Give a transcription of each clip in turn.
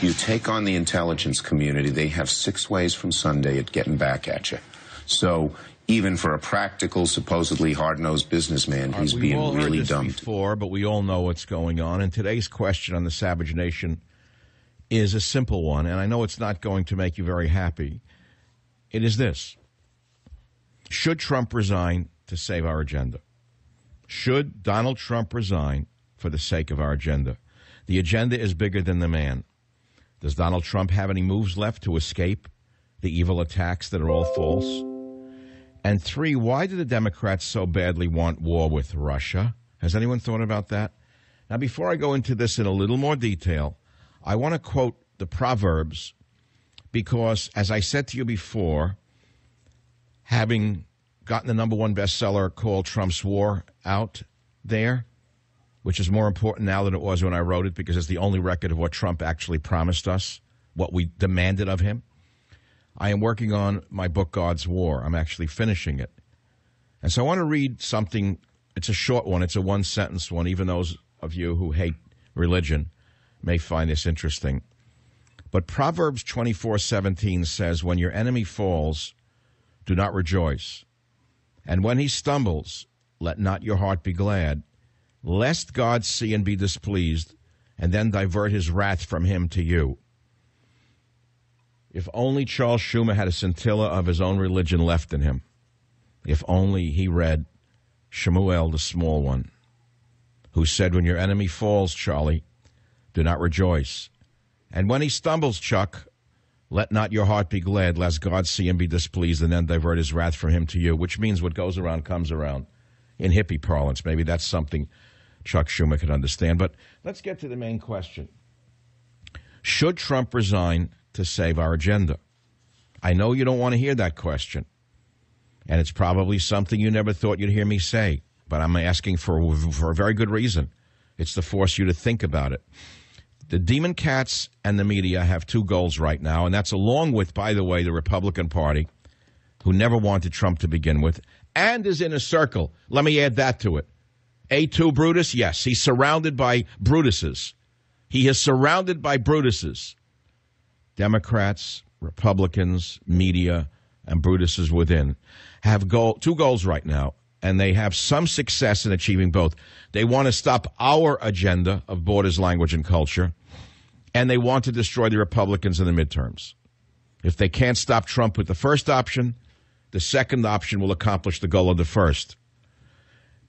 You take on the intelligence community, they have six ways from Sunday at getting back at you. So even for a practical, supposedly hard-nosed businessman, he's being all heard really this dumped. before, but we all know what's going on. And today's question on the Savage Nation is a simple one, and I know it's not going to make you very happy. It is this: Should Trump resign to save our agenda? Should Donald Trump resign for the sake of our agenda? The agenda is bigger than the man. Does Donald Trump have any moves left to escape the evil attacks that are all false? And three, why do the Democrats so badly want war with Russia? Has anyone thought about that? Now, before I go into this in a little more detail, I want to quote the Proverbs because, as I said to you before, having gotten the number one bestseller called Trump's War out there, which is more important now than it was when I wrote it because it's the only record of what Trump actually promised us, what we demanded of him. I am working on my book, God's War. I'm actually finishing it. And so I want to read something. It's a short one, it's a one sentence one. Even those of you who hate religion may find this interesting. But Proverbs 24 17 says, When your enemy falls, do not rejoice. And when he stumbles, let not your heart be glad, lest God see and be displeased, and then divert his wrath from him to you. If only Charles Schumer had a scintilla of his own religion left in him. If only he read Shemuel the small one, who said, When your enemy falls, Charlie, do not rejoice. And when he stumbles, Chuck, let not your heart be glad, lest God see and be displeased and then divert his wrath from him to you, which means what goes around comes around. In hippie parlance, maybe that's something Chuck Schumer could understand. But let's get to the main question Should Trump resign to save our agenda? I know you don't want to hear that question. And it's probably something you never thought you'd hear me say, but I'm asking for, for a very good reason. It's to force you to think about it. The demon cats and the media have two goals right now, and that's along with, by the way, the Republican Party, who never wanted Trump to begin with, and is in a circle. Let me add that to it. Et tu Brutus, yes, he's surrounded by Brutuses. He is surrounded by Brutuses. Democrats, Republicans, media, and Brutuses within have goal, two goals right now, and they have some success in achieving both. They want to stop our agenda of borders, language, and culture, and they want to destroy the Republicans in the midterms. If they can't stop Trump with the first option, the second option will accomplish the goal of the first.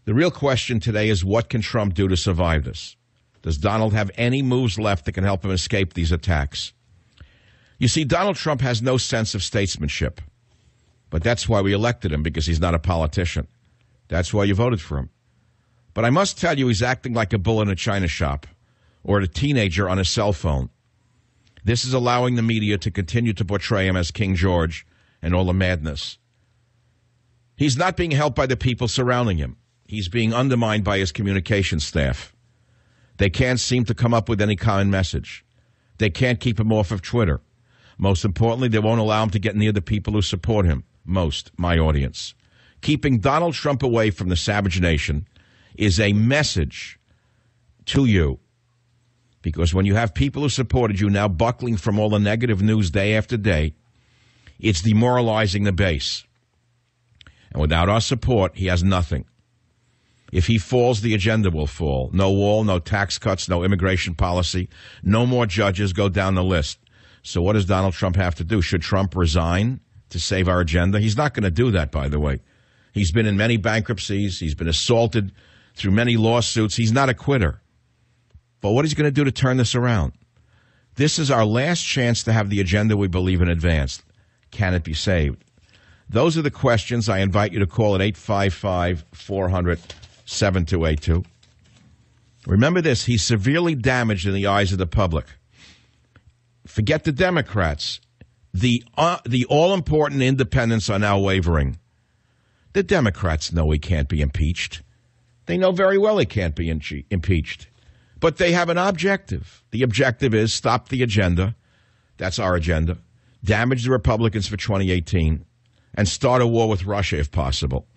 The real question today is what can Trump do to survive this? Does Donald have any moves left that can help him escape these attacks? You see, Donald Trump has no sense of statesmanship. But that's why we elected him, because he's not a politician. That's why you voted for him. But I must tell you, he's acting like a bull in a china shop or a teenager on a cell phone. This is allowing the media to continue to portray him as King George and all the madness. He's not being helped by the people surrounding him. He's being undermined by his communication staff. They can't seem to come up with any common message. They can't keep him off of Twitter. Most importantly, they won't allow him to get near the people who support him most, my audience. Keeping Donald Trump away from the savage nation is a message to you. Because when you have people who supported you now buckling from all the negative news day after day, it's demoralizing the base. And without our support, he has nothing. If he falls, the agenda will fall. No wall, no tax cuts, no immigration policy, no more judges go down the list. So what does Donald Trump have to do? Should Trump resign to save our agenda? He's not going to do that, by the way. He's been in many bankruptcies. He's been assaulted through many lawsuits. He's not a quitter. But what is he going to do to turn this around? This is our last chance to have the agenda we believe in advanced. Can it be saved? Those are the questions. I invite you to call at 855 400 7282. Remember this he's severely damaged in the eyes of the public. Forget the Democrats. The, uh, the all important independents are now wavering. The Democrats know he can't be impeached. They know very well he can't be impe- impeached. But they have an objective. The objective is stop the agenda. That's our agenda. Damage the Republicans for 2018 and start a war with Russia if possible.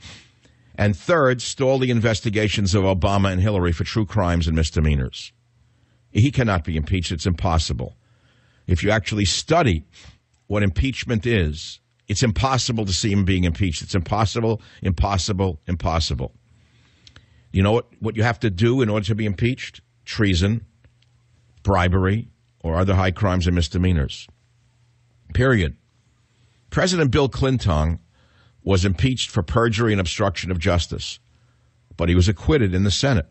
And third, stall the investigations of Obama and Hillary for true crimes and misdemeanors. He cannot be impeached. It's impossible. if you actually study what impeachment is, it's impossible to see him being impeached. It's impossible, impossible, impossible. You know what, what you have to do in order to be impeached? Treason, bribery, or other high crimes and misdemeanors. Period. President Bill Clinton was impeached for perjury and obstruction of justice, but he was acquitted in the Senate.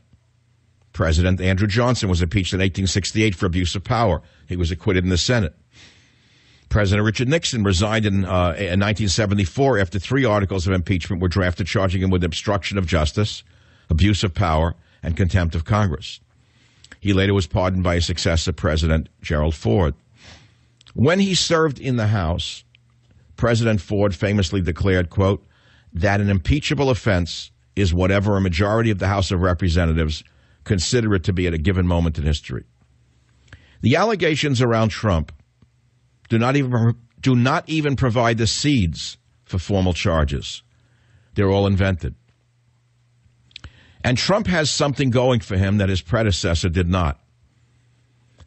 President Andrew Johnson was impeached in 1868 for abuse of power. He was acquitted in the Senate. President Richard Nixon resigned in, uh, in 1974 after three articles of impeachment were drafted charging him with obstruction of justice, abuse of power, and contempt of Congress. He later was pardoned by his successor, President Gerald Ford. When he served in the House, President Ford famously declared, quote, that an impeachable offense is whatever a majority of the House of Representatives consider it to be at a given moment in history. The allegations around Trump do not even do not even provide the seeds for formal charges. They're all invented. And Trump has something going for him that his predecessor did not.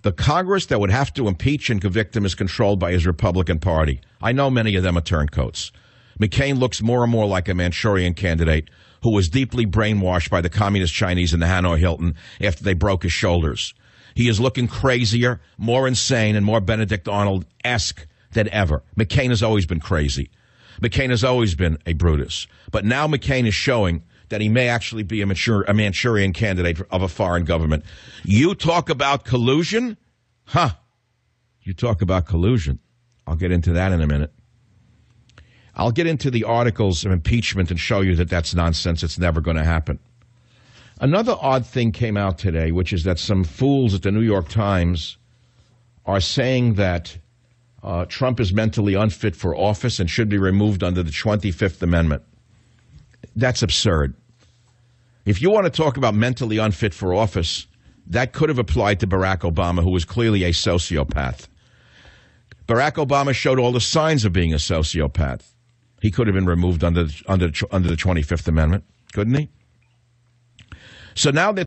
The Congress that would have to impeach and convict him is controlled by his Republican Party. I know many of them are turncoats. McCain looks more and more like a Manchurian candidate who was deeply brainwashed by the communist Chinese in the Hanoi Hilton after they broke his shoulders. He is looking crazier, more insane, and more Benedict Arnold esque than ever. McCain has always been crazy. McCain has always been a Brutus. But now McCain is showing that he may actually be a, mature, a Manchurian candidate of a foreign government. You talk about collusion? Huh. You talk about collusion. I'll get into that in a minute. I'll get into the articles of impeachment and show you that that's nonsense. It's never going to happen. Another odd thing came out today, which is that some fools at the New York Times are saying that uh, Trump is mentally unfit for office and should be removed under the 25th Amendment. That's absurd. If you want to talk about mentally unfit for office, that could have applied to Barack Obama, who was clearly a sociopath. Barack Obama showed all the signs of being a sociopath. He could have been removed under under under the 25th Amendment, couldn't he? So now that